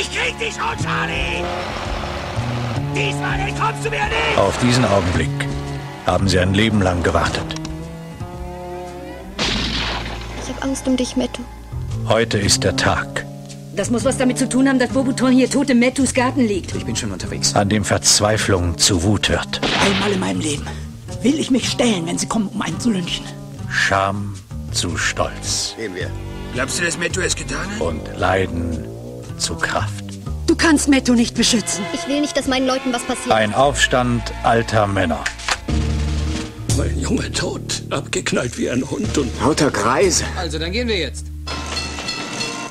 Ich krieg dich schon, Charlie! Diesmal entkommst du mir nicht! Auf diesen Augenblick haben sie ein Leben lang gewartet. Ich habe Angst um dich, Metto. Heute ist der Tag, Das muss was damit zu tun haben, dass Bobuton hier tot im Mettus Garten liegt. Ich bin schon unterwegs. an dem Verzweiflung zu Wut wird. Einmal in meinem Leben will ich mich stellen, wenn sie kommen, um einen zu lynchen. Scham zu Stolz Gehen wir. Glaubst du, dass Metto es getan hat? und Leiden zu Kraft. Du kannst Metto nicht beschützen. Ich will nicht, dass meinen Leuten was passiert. Ein Aufstand alter Männer. Mein Junge tot, abgeknallt wie ein Hund und Lauter Kreise. Also, dann gehen wir jetzt.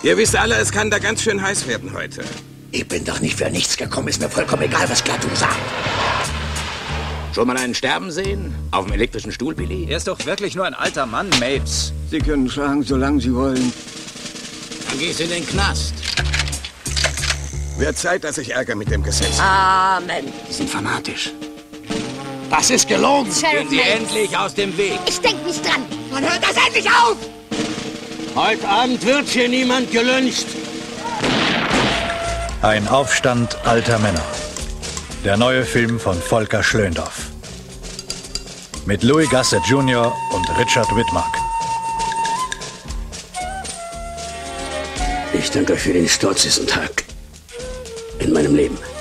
Ihr wisst alle, es kann da ganz schön heiß werden heute. ich bin doch nicht für nichts gekommen. Ist mir vollkommen egal, was Gattu sagt. Schon mal einen sterben sehen? Auf dem elektrischen Stuhl, Billy? Er ist doch wirklich nur ein alter Mann, Mapes. Sie können schlagen, solange Sie wollen. Dann gehst du in den Knast. Wird Zeit, dass ich Ärger mit dem Gesetz. Amen. Die sind fanatisch. Das ist gelogen. Sheriff Gehen Sie endlich aus dem Weg. Ich denk nicht dran. Man hört das endlich auf! Heute Abend wird hier niemand gelünscht. Ein Aufstand alter Männer. Der neue Film von Volker Schlöndorff. Mit Louis Gasset Jr. und Richard Widmark. Ich danke für den stolzesten Tag in meinem Leben.